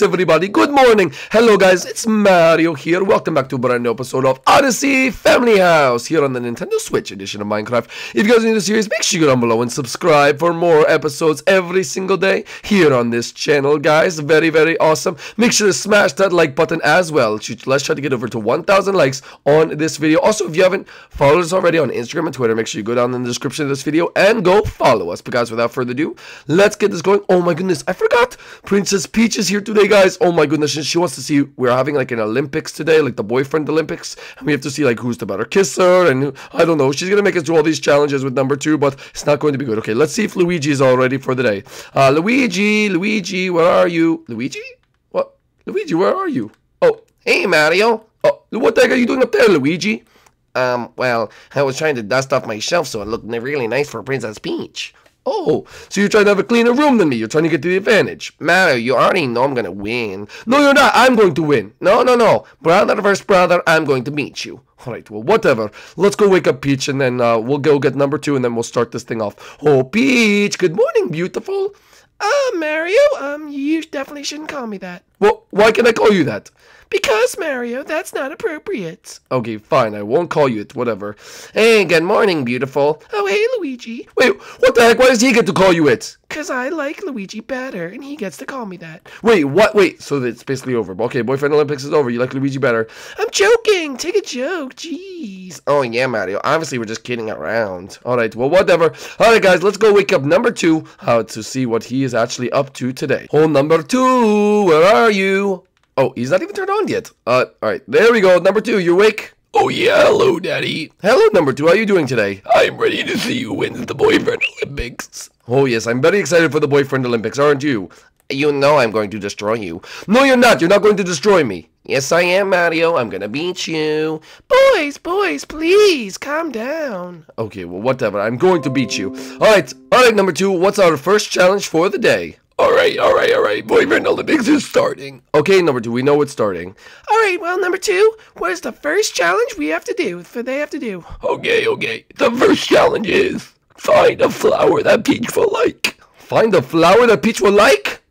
Everybody, good morning. Hello, guys, it's Mario here. Welcome back to a brand new episode of Odyssey Family House here on the Nintendo Switch edition of Minecraft. If you guys are new to the series, make sure you go down below and subscribe for more episodes every single day here on this channel, guys. Very, very awesome. Make sure to smash that like button as well. Let's try to get over to 1,000 likes on this video. Also, if you haven't followed us already on Instagram and Twitter, make sure you go down in the description of this video and go follow us. But guys, without further ado, let's get this going. Oh my goodness, I forgot. Princess Peach is here today, guys. Oh my goodness, she wants to see. We're having like an Olympics today, like the boyfriend Olympics, and we have to see like who's the better kisser, and I don't know. She's gonna make us do all these challenges with number two, but it's not going to be good. Okay, let's see if Luigi is all ready for the day. Uh, Luigi, Luigi, where are you? Luigi? What? Luigi, where are you? Oh, hey Mario. Oh, what the heck are you doing up there, Luigi? Um, well, I was trying to dust off my shelf so it looked really nice for Princess Peach. Oh, so you're trying to have a cleaner room than me. You're trying to get to the advantage. Mario, you already know I'm gonna win. No, you're not. I'm going to win. No, no, no. Brother versus brother, I'm going to beat you. Alright, well, whatever. Let's go wake up Peach, and then uh, we'll go get number two, and then we'll start this thing off. Oh, Peach, good morning, beautiful. Uh, Mario, um, you definitely shouldn't call me that. Well, why can I call you that? Because, Mario, that's not appropriate. Okay, fine, I won't call you it, whatever. Hey, good morning, beautiful. Hey, Luigi. Wait, what the heck? Why does he get to call you it? Because I like Luigi better, and he gets to call me that. Wait, what? Wait, so it's basically over. Okay, Boyfriend Olympics is over. You like Luigi better. I'm joking. Take a joke. Jeez. Oh, yeah, Mario. Obviously, we're just kidding around. Alright, well, whatever. Alright, guys, let's go wake up number two uh, to see what he is actually up to today. Hole number two, where are you? Oh, he's not even turned on yet. Uh, alright, there we go. Number two, you're awake? Oh yeah, hello daddy. Hello number two, how are you doing today? I'm ready to see you win the Boyfriend Olympics. Oh yes, I'm very excited for the Boyfriend Olympics, aren't you? You know I'm going to destroy you. No you're not, you're not going to destroy me. Yes I am, Mario, I'm gonna beat you. Boys, boys, please, calm down. Okay, well whatever, I'm going to beat you. Alright, alright number two, what's our first challenge for the day? Alright, alright, alright. Boyfriend Olympics is starting. Okay, number two, we know it's starting. Alright, well, number two, what is the first challenge we have to do? For they have to do? Okay, okay. The first challenge is find a flower that Peach will like. Find a flower that Peach will like?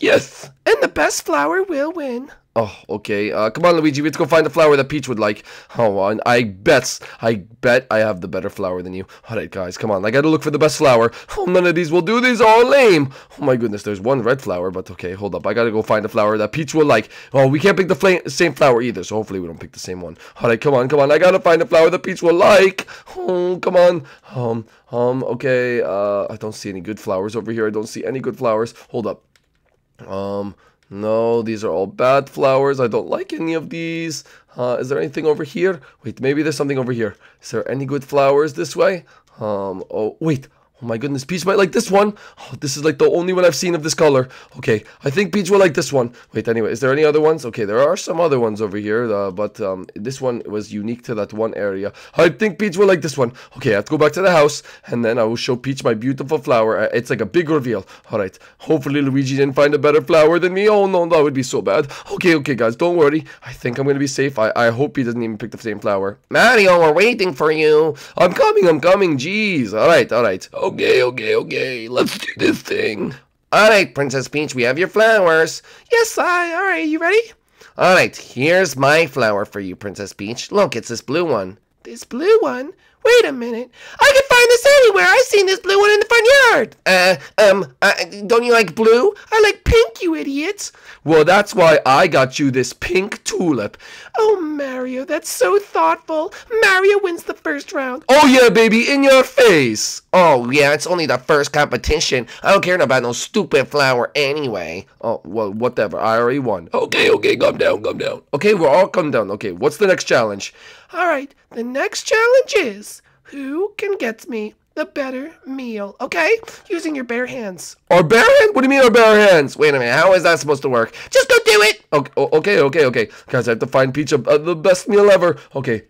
Yes. And the best flower will win. Oh, okay. Uh, come on, Luigi. Let's go find the flower that Peach would like. Oh, on. I bet. I bet I have the better flower than you. All right, guys. Come on. I gotta look for the best flower. Oh, none of these will do. These are all lame. Oh, my goodness. There's one red flower, but okay. Hold up. I gotta go find a flower that Peach will like. Oh, we can't pick the same flower either, so hopefully we don't pick the same one. All right, come on. Come on. I gotta find a flower that Peach will like. Oh, come on. Um, um, okay. Uh, I don't see any good flowers over here. I don't see any good flowers. Hold up. Um... No, these are all bad flowers. I don't like any of these. Uh, is there anything over here? Wait, maybe there's something over here. Is there any good flowers this way? Um, oh, wait. Oh my goodness, Peach might like this one. Oh, this is like the only one I've seen of this color. Okay, I think Peach will like this one. Wait, anyway, is there any other ones? Okay, there are some other ones over here, uh, but um, this one was unique to that one area. I think Peach will like this one. Okay, I have to go back to the house, and then I will show Peach my beautiful flower. Uh, it's like a big reveal. All right, hopefully Luigi didn't find a better flower than me. Oh no, that would be so bad. Okay, okay, guys, don't worry. I think I'm going to be safe. I, I hope he doesn't even pick the same flower. Mario, we're waiting for you. I'm coming, I'm coming. Jeez. All right, all right. Okay, okay, okay. Okay, let's do this thing. Alright, Princess Peach, we have your flowers. Yes, I. Alright, you ready? Alright, here's my flower for you, Princess Peach. Look, it's this blue one. This blue one? Wait a minute. I can find this anywhere. I've seen this blue one in the front yard. Uh, um, uh, don't you like blue? I like pink, you idiots. Well, that's why I got you this pink tulip. Oh, Mario, that's so thoughtful. Mario wins the first round. Oh, yeah, baby, in your face. Oh, yeah, it's only the first competition. I don't care about no stupid flower anyway. Oh, well, whatever. I already won. Okay, okay, calm down, calm down. Okay, we're all calm down. Okay, what's the next challenge? All right, the next challenge is who can get me the better meal, okay? Using your bare hands. Our bare hands? What do you mean our bare hands? Wait a minute, how is that supposed to work? Just go do it! Okay, okay, okay, okay. Guys, I have to find Peach the best meal ever. Okay,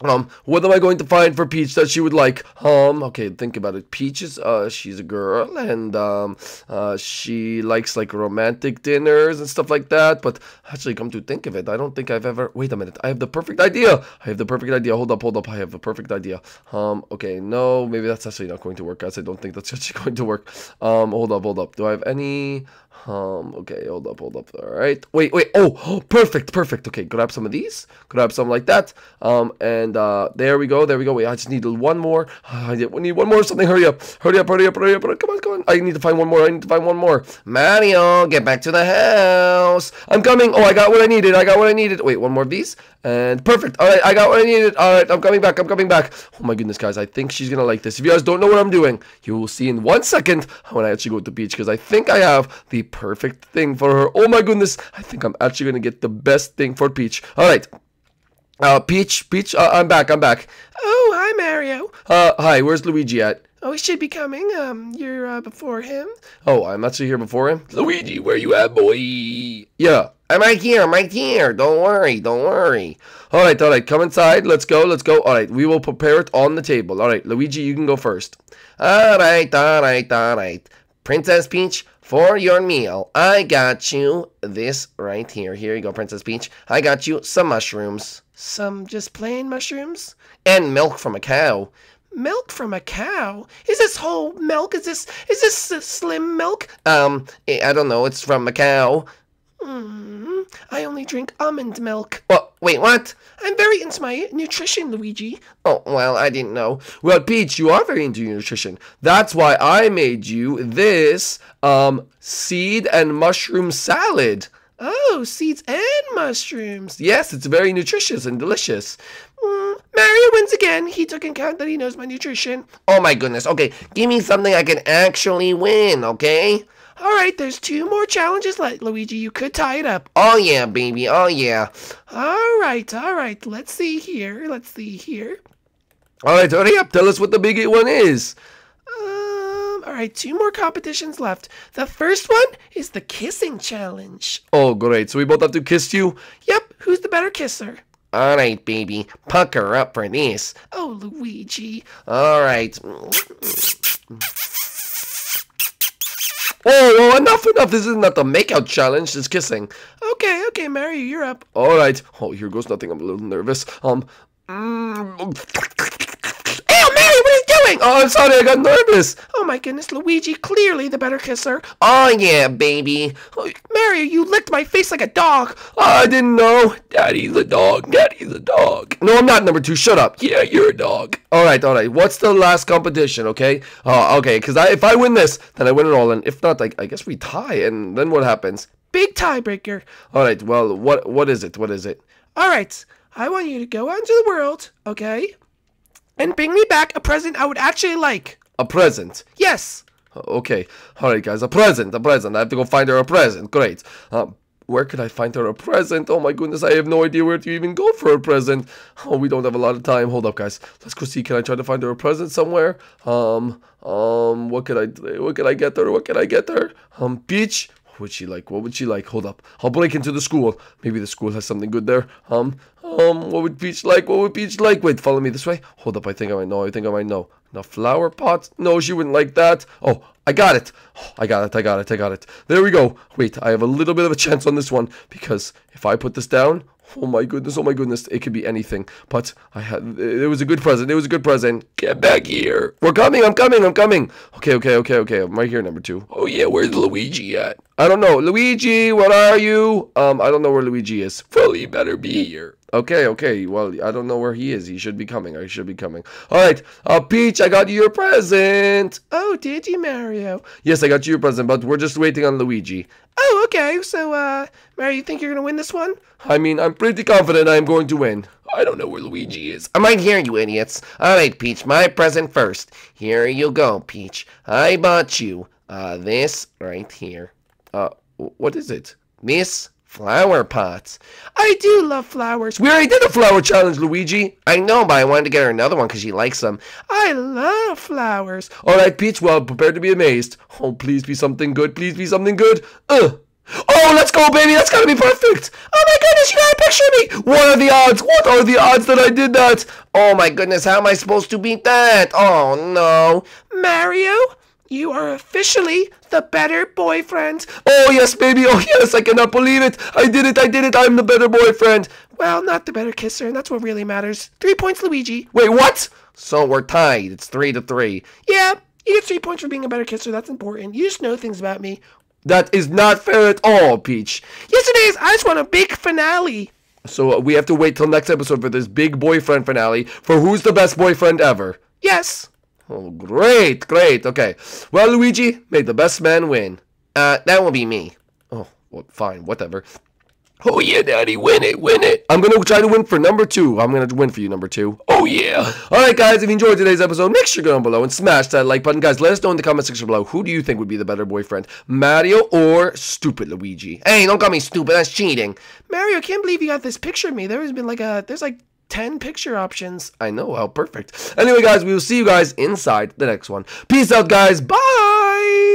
um, what am I going to find for Peach that she would like? Um, okay, think about it. Peach is, uh, she's a girl, and, um, uh, she likes, like, romantic dinners and stuff like that, but actually, come to think of it, I don't think I've ever, wait a minute, I have the perfect idea! I have the perfect idea, hold up, hold up, I have the perfect idea. Um, okay, no, maybe that's actually not going to work, guys, I don't think that's actually going to work. Um, hold up, hold up, do I have any, Um, okay, hold up, hold up. All right. Wait, wait. Oh, perfect, perfect. Okay, grab some of these. Grab some like that. Um, and uh, there we go, there we go. Wait, I just need one more. I need one more something. Hurry up, hurry up, hurry up, hurry up. Hurry up. Come on, come on. I need to find one more. I need to find one more. Mario, get back to the house. I'm coming. Oh, I got what I needed. I got what I needed. Wait, one more of these. And perfect. All right, I got what I needed. All right, I'm coming back. I'm coming back. Oh my goodness, guys. I think she's gonna like this. If you guys don't know what I'm doing, you will see in one second when I actually go to the beach because I think I have the perfect thing for her. Oh my goodness. I think I'm actually gonna get the best thing for Peach. All right. Uh, Peach, Peach, uh, I'm back. I'm back. Oh, hi, Mario. Uh, hi. Where's Luigi at? Oh, he should be coming. Um, you're uh, before him. Oh, I'm actually here before him. Luigi, where you at, boy? Yeah. I'm right here. I'm right here. Don't worry. Don't worry. All right, all right. Come inside. Let's go. Let's go. All right. We will prepare it on the table. All right, Luigi, you can go first. All right. All right. All right. Princess Peach, for your meal, I got you this right here. Here you go, Princess Peach. I got you some mushrooms Some just plain mushrooms. and milk from a cow. Milk from a cow. Is this whole milk? Is this is this slim milk? Um, I I don't know. It's from a cow. Mm, I only drink almond milk. Well, wait, what? I'm very into my nutrition, Luigi. Oh, well, I didn't know. Well, Peach, you are very into your nutrition. That's why I made you this um seed and mushroom salad. Oh, seeds and mushrooms. Yes, it's very nutritious and delicious. Mm, Mario wins again. He took account that he knows my nutrition. Oh my goodness. Okay, give me something I can actually win, okay? All right, there's two more challenges left, Luigi. You could tie it up. Oh yeah, baby. Oh yeah. All right, all right. Let's see here. Let's see here. All right, hurry up. Tell us what the big one is. Um, all right, two more competitions left. The first one is the kissing challenge. Oh, great. So we both have to kiss you? Yep, who's the better kisser? All right, baby. Pucker up for this. Oh, Luigi. All right. Oh, oh, enough, enough. This is not the makeout challenge. It's kissing. Okay, okay, Mary, you're up. All right. Oh, here goes nothing. I'm a little nervous. Um. Mm, Ew, Mary, what are you doing? Oh, I'm sorry. I got nervous. Oh my goodness, Luigi, clearly the better kisser. Oh yeah, baby. Oh, Mario, you licked my face like a dog. Oh, I didn't know. Daddy's a dog. Daddy's a dog. No, I'm not number two. Shut up. Yeah, you're a dog. All right, all right. What's the last competition? Okay. Oh, okay. Because I, if I win this, then I win it all, and if not, like I guess we tie, and then what happens? Big tiebreaker. All right. Well, what what is it? What is it? All right, I want you to go out into the world, okay? And bring me back a present I would actually like. A present. Yes. Okay. All right, guys. A present. A present. I have to go find her a present. Great. Um, where could I find her a present? Oh my goodness, I have no idea where to even go for a present. Oh, we don't have a lot of time. Hold up, guys. Let's go see. Can I try to find her a present somewhere? Um, um, what could I, what could I get her? What can I get her? Um, Peach. What would she like? What would she like? Hold up. I'll break into the school. Maybe the school has something good there. Um, um, what would Peach like? What would Peach like? Wait, follow me this way. Hold up. I think I might know. I think I might know. Now, flower pots? No, she wouldn't like that. Oh, I got it. Oh, I got it. I got it. I got it. There we go. Wait, I have a little bit of a chance on this one because if I put this down, oh my goodness, oh my goodness, it could be anything. But I had, it was a good present. It was a good present. Get back here. We're coming. I'm coming. I'm coming. Okay, okay, okay, okay. I'm right here, number two. Oh yeah, where's Luigi at? I don't know. Luigi, what are you? Um, I don't know where Luigi is. Well, he better be here. Okay, okay. Well, I don't know where he is. He should be coming. I should be coming. All right. Uh, Peach, I got you your present. Oh, did you, Mario? Yes, I got you your present, but we're just waiting on Luigi. Oh, okay. So, uh, Mario, you think you're gonna win this one? I mean, I'm pretty confident I'm going to win. I don't know where Luigi is. I'm right here, you idiots. All right, Peach, my present first. Here you go, Peach. I bought you uh, this right here. Uh, what is it? This flower pots. I do love flowers. We already did a flower challenge, Luigi. I know, but I wanted to get her another one because she likes them. I love flowers. All right, Peach. Well, prepare to be amazed. Oh, please be something good. Please be something good. Uh. Oh, let's go, baby. That's gotta be perfect. Oh my goodness, you got a picture of me. What are the odds? What are the odds that I did that? Oh my goodness, how am I supposed to beat that? Oh no. Mario, you are officially the better boyfriend. Oh, yes, baby. Oh, yes. I cannot believe it. I did it. I did it. I'm the better boyfriend. Well, not the better kisser, and that's what really matters. Three points, Luigi. Wait, what? So we're tied. It's three to three. Yeah, you get three points for being a better kisser. That's important. You just know things about me. That is not fair at all, Peach. Yes, it is. I just want a big finale. So uh, we have to wait till next episode for this big boyfriend finale for who's the best boyfriend ever. Yes. Oh, great, great. Okay. Well, Luigi, may the best man win. Uh, that will be me. Oh, well, fine, whatever. Oh yeah, Daddy, win it, win it. I'm gonna try to win for number two. I'm gonna win for you, number two. Oh yeah. Alright, guys, if you enjoyed today's episode, make sure to go down below and smash that like button. Guys, let us know in the comment section below who do you think would be the better boyfriend, Mario or stupid Luigi? Hey, don't call me stupid. That's cheating. Mario, I can't believe you got this picture of me. There's been like a, there's like 10 picture options. I know, how perfect. Anyway, guys, we will see you guys inside the next one. Peace out, guys. Bye!